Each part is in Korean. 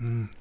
Mm.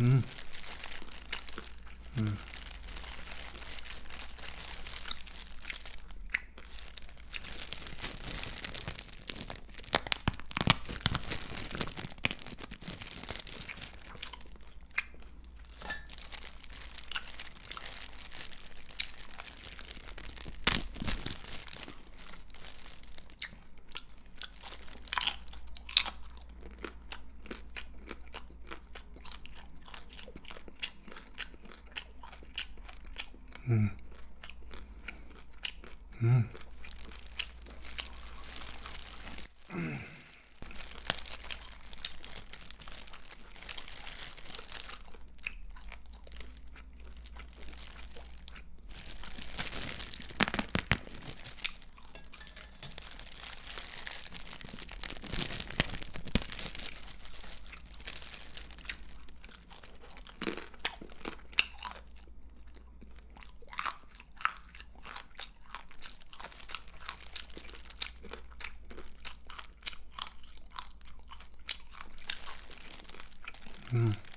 음. 음. 음. Mm.